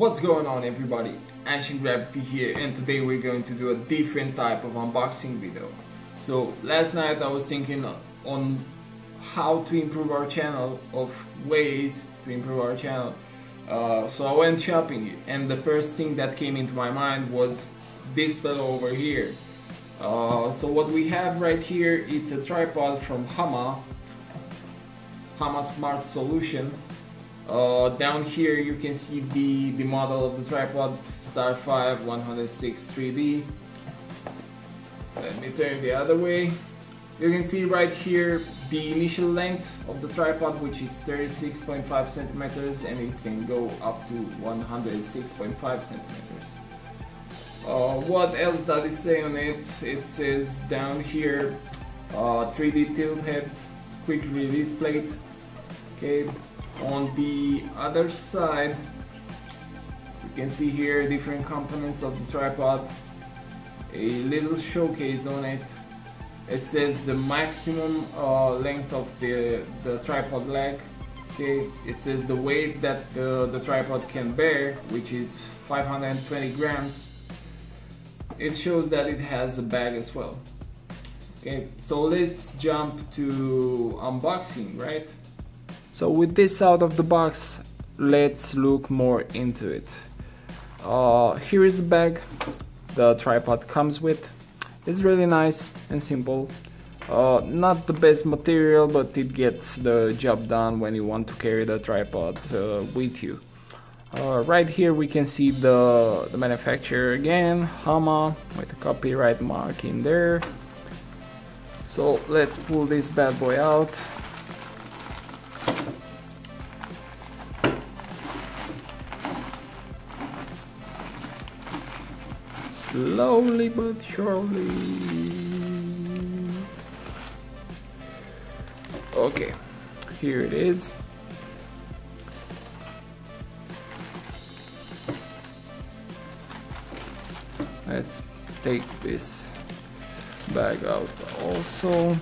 What's going on everybody? Ancient Gravity here and today we're going to do a different type of unboxing video. So last night I was thinking on how to improve our channel, of ways to improve our channel. Uh, so I went shopping and the first thing that came into my mind was this fellow over here. Uh, so what we have right here it's a tripod from Hama, Hama Smart Solution uh, down here you can see the, the model of the tripod Star 5 106 3D. Let me turn the other way. You can see right here the initial length of the tripod which is 36.5 centimeters and it can go up to 106.5 centimeters. Uh, what else does it say on it? It says down here uh, 3D tilt head, quick release plate, okay, on the other side you can see here different components of the tripod. A little showcase on it. It says the maximum uh, length of the, the tripod leg. Okay it says the weight that the, the tripod can bear which is 520 grams. It shows that it has a bag as well. Okay so let's jump to unboxing right so with this out of the box, let's look more into it. Uh, here is the bag the tripod comes with. It's really nice and simple. Uh, not the best material, but it gets the job done when you want to carry the tripod uh, with you. Uh, right here we can see the, the manufacturer again, Hama, with a copyright mark in there. So let's pull this bad boy out. Slowly but surely. Okay, here it is. Let's take this bag out also.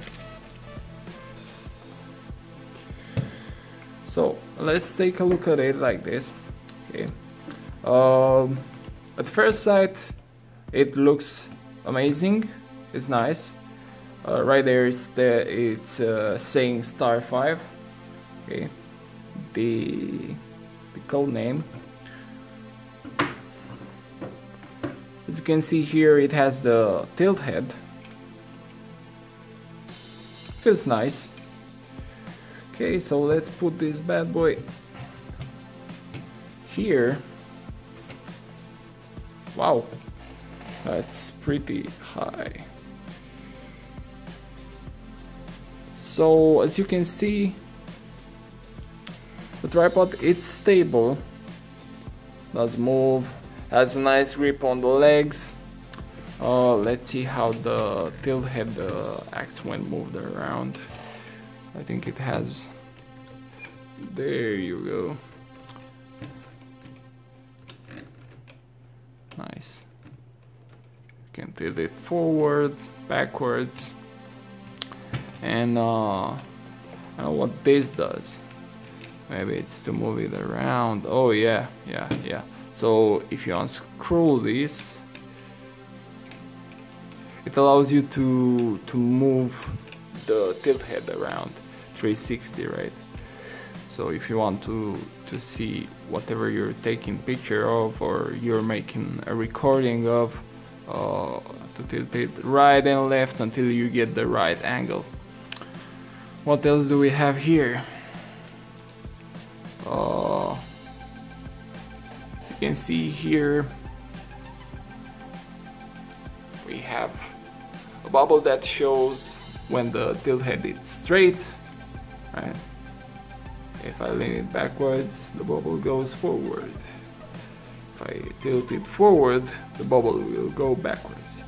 So let's take a look at it like this. Okay. Um, at first sight, it looks amazing. It's nice. Uh, right there is the it's uh, saying star 5 okay. The the code name. As you can see here it has the tilt head. Feels nice. Okay so let's put this bad boy here. Wow that's pretty high. So as you can see, the tripod it's stable, does move, has a nice grip on the legs. Uh, let's see how the tilt head uh, acts when moved around. I think it has. There you go. Nice can tilt it forward, backwards, and uh, I don't know what this does. Maybe it's to move it around. Oh yeah, yeah, yeah. So if you unscrew this, it allows you to to move the tilt head around 360, right? So if you want to to see whatever you're taking picture of or you're making a recording of, uh, to tilt it right and left until you get the right angle. What else do we have here? Uh, you can see here we have a bubble that shows when the tilt head is straight, right? If I lean it backwards, the bubble goes forward. If I tilt it forward, the bubble will go backwards.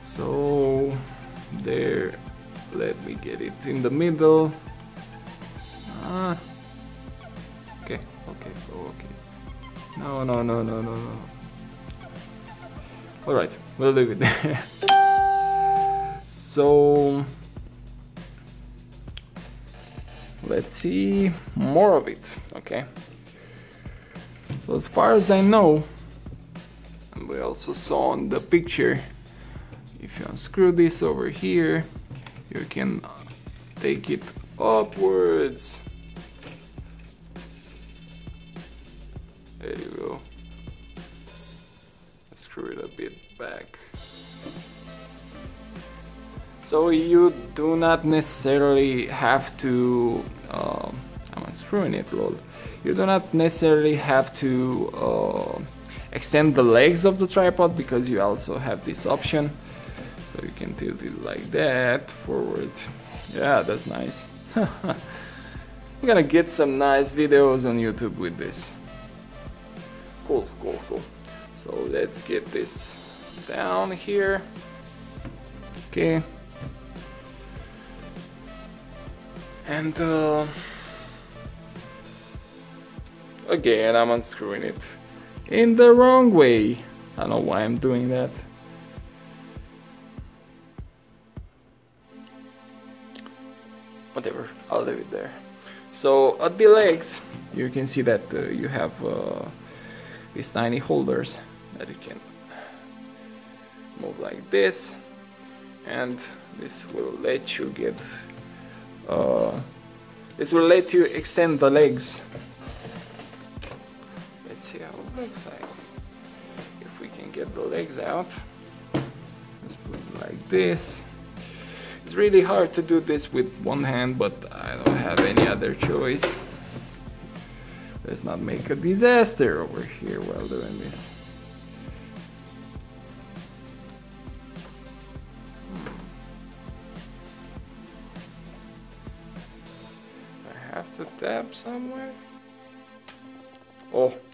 So there, let me get it in the middle. Ah, okay, okay, okay. No, no, no, no, no, no. All right, we'll leave it there. so let's see more of it. Okay. So as far as I know, and we also saw on the picture, if you unscrew this over here, you can take it upwards. There you go. Screw it a bit back. So you do not necessarily have to, uh, I'm unscrewing it, lol. You do not necessarily have to uh, extend the legs of the tripod because you also have this option. So you can tilt it like that, forward. Yeah, that's nice. We're gonna get some nice videos on YouTube with this. Cool, cool, cool. So let's get this down here. Okay. And uh, again, I'm unscrewing it in the wrong way. I don't know why I'm doing that. Whatever, I'll leave it there. So at the legs, you can see that uh, you have uh, these tiny holders that you can move like this and this will let you get uh, this will let you extend the legs looks like if we can get the legs out let's put it like this. It's really hard to do this with one hand but I don't have any other choice. Let's not make a disaster over here while doing this. Somewhere? Oh, I have to push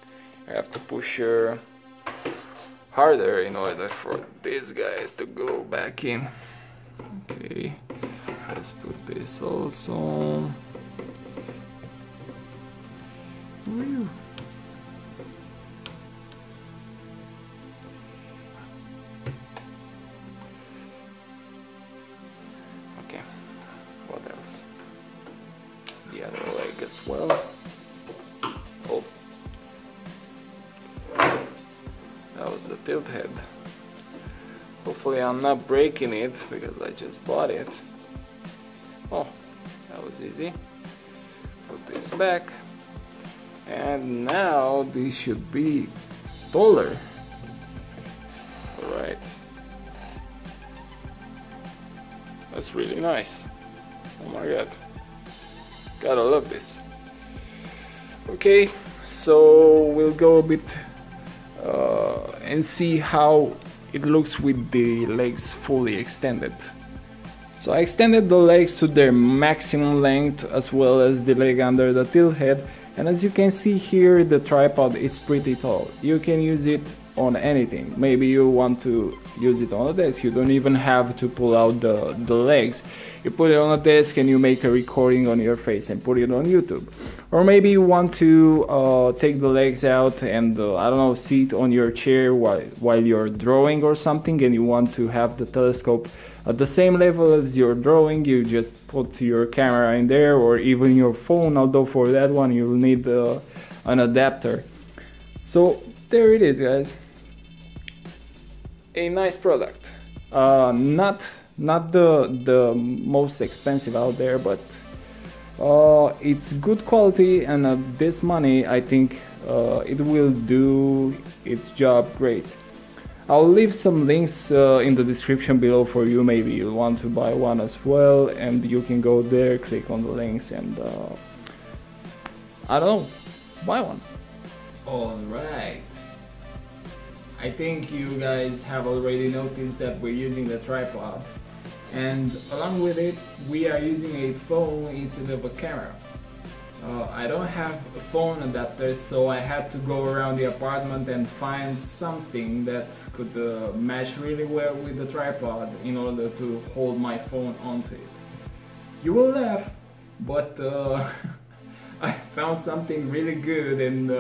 uh, harder in order for these guys to go back in. Okay, let's put this also. That was the tilt head. Hopefully I'm not breaking it because I just bought it. Oh, that was easy. Put this back. And now this should be taller. Alright. That's really nice. Oh my god. Gotta love this okay so we'll go a bit uh, and see how it looks with the legs fully extended. So I extended the legs to their maximum length as well as the leg under the tilt head and as you can see here the tripod is pretty tall. You can use it on anything maybe you want to use it on a desk you don't even have to pull out the, the legs you put it on a desk and you make a recording on your face and put it on YouTube. Or maybe you want to uh, take the legs out and uh, I don't know sit on your chair while while you're drawing or something and you want to have the telescope at the same level as your drawing you just put your camera in there or even your phone although for that one you'll need uh, an adapter. So there it is guys. A nice product. Uh, not not the the most expensive out there but uh, it's good quality and uh, this money I think uh, it will do its job great. I'll leave some links uh, in the description below for you. Maybe you want to buy one as well and you can go there click on the links and uh, I don't know buy one. Alright I think you guys have already noticed that we're using the tripod and along with it we are using a phone instead of a camera. Uh, I don't have a phone adapter so I had to go around the apartment and find something that could uh, match really well with the tripod in order to hold my phone onto it. You will laugh but uh, I found something really good and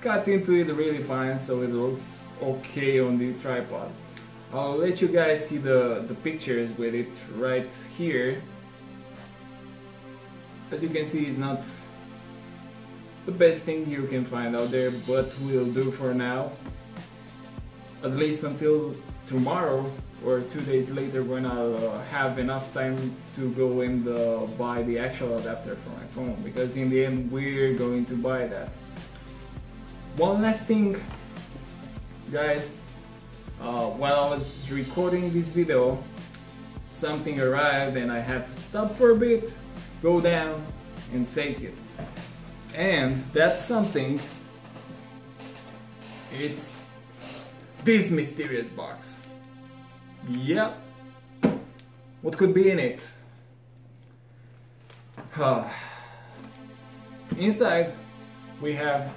got into it really fine so it looks okay on the tripod. I'll let you guys see the, the pictures with it right here. As you can see, it's not the best thing you can find out there, but we'll do for now. At least until tomorrow or two days later when I'll uh, have enough time to go and uh, buy the actual adapter for my phone because in the end we're going to buy that. One last thing guys, uh, while I was recording this video something arrived and I had to stop for a bit, go down and take it. And that something, it's this mysterious box. Yep. What could be in it? Inside we have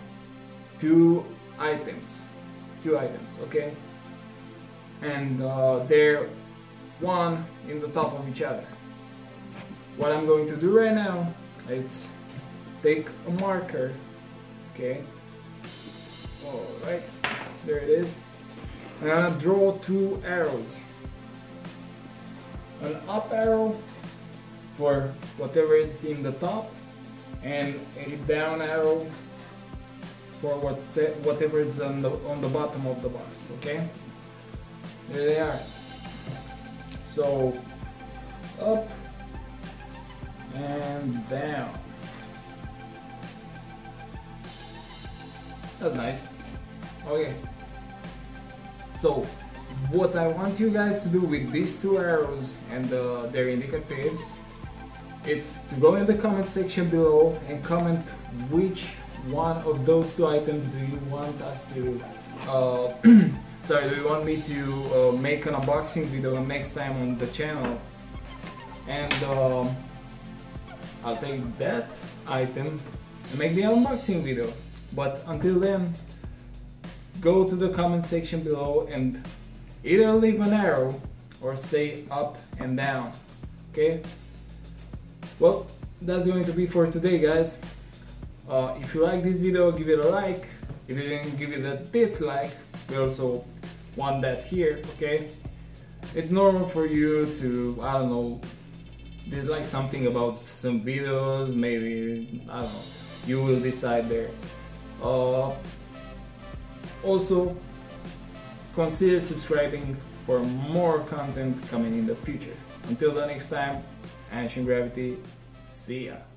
two items. Two items, okay? And uh, they're one in the top of each other. What I'm going to do right now is take a marker, okay? Alright, there it is. I'm gonna draw two arrows. An up arrow for whatever is in the top and a down arrow for what, whatever is on the, on the bottom of the box, okay? There they are. So, up and down. That's nice. Okay. So, what I want you guys to do with these two arrows and uh, their indicators, it's to go in the comment section below and comment which one of those two items do you want us to uh, sorry do you want me to uh, make an unboxing video next time on the channel? And um, I'll take that item and make the unboxing video. But until then go to the comment section below and either leave an arrow or say up and down okay? Well that's going to be for today guys uh, if you like this video give it a like if you didn't give it a dislike we also want that here okay it's normal for you to I don't know dislike something about some videos maybe I don't know you will decide there uh, also, consider subscribing for more content coming in the future. Until the next time, Ancient Gravity, see ya.